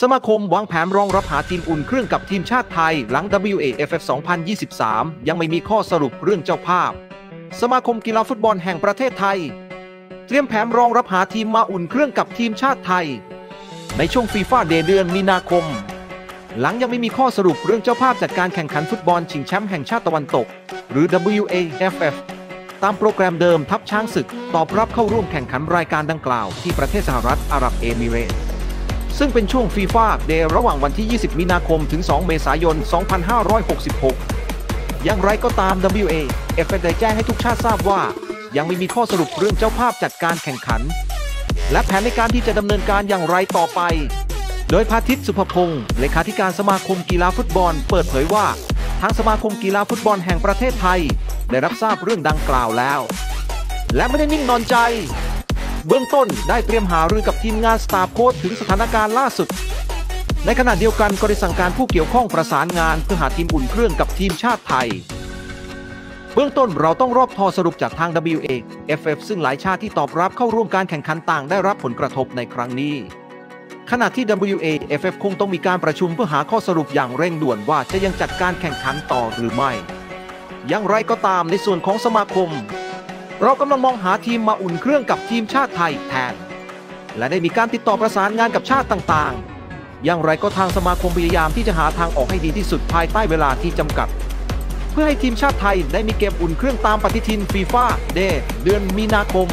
สมาคมวางแผนรองรับหาทีมอุ่นเครื่องกับทีมชาติไทยหลัง WAFF 2023 ยังไม่มีข้อสรุปเรื่องเจ้าภาพ สมาคมกีฬาฟุตบอลแห่งประเทศไทย เตรียมแผนรองรับหาทีมมาอุ่นเครื่องกับทีมชาติไทย ในช่วงฟีฟ่าเดเดือนมีนาคม หลังยังไม่มีข้อสรุปเรื่องเจ้าภาพจัดการแข่งขันฟุตบอลชิงแชมป์แห่งชาติตะวันตก หรือ WAFF ตามโปรแกรมเดิมทัพช้างศึก ตอบรับเข้าร่วมแข่งขันรายการดังกล่าว ที่ประเทศสหรัฐอาหรับเอมิเรตส์ ซึ่งเป็นช่วงฟีฟ่าเดย์ระหว่างวันที่ 20 มีนาคมถึง 2 เมษายน 2566 อย่างไรก็ตาม WA f ได้แจ้งให้ทุกชาติทราบว่า ยังไม่มีข้อสรุปเรื่องเจ้าภาพจัดการแข่งขัน และแผนในการที่จะดำเนินการอย่างไรต่อไป โดยพาทิตสุภพงศ์เลขาธิการสมาคมกีฬาฟุตบอล เปิดเผยว่า ทางสมาคมกีฬาฟุตบอลแห่งประเทศไทย ได้รับทราบเรื่องดังกล่าวแล้ว และไม่ได้นิ่งนอนใจ เบื้องต้นได้เตรียมหารือกับทีมงานสตาฟโค้ชถึงสถานการณ์ล่าสุด ในขณะเดียวกันก็ได้สั่งการผู้เกี่ยวข้องประสานงานเพื่อหาทีมอุ่นเครื่องกับทีมชาติไทย เบื้องต้นเราต้องรอบทอสรุปจากทาง WA FF ซึ่งหลายชาติที่ตอบรับเข้าร่วมการแข่งขันต่างได้รับผลกระทบในครั้งนี้ขณะที่ WA FF คงต้องมีการประชุมเพื่อหาข้อสรุปอย่างเร่งด่วนว่าจะยังจัดการแข่งขันต่อหรือไม่ อย่างไรก็ตามในส่วนของสมาคม เรากำลังมองหาทีมมาอุ่นเครื่องกับทีมชาติไทยแทน และได้มีการติดต่อประสานงานกับชาติต่างๆ อย่างไรก็ทางสมาคมพยายามที่จะหาทางออกให้ดีที่สุดภายใต้เวลาที่จำกัด เพื่อให้ทีมชาติไทยได้มีเกมอุ่นเครื่องตามปฏิทินฟีฟ่าเดเดือนมีนาคม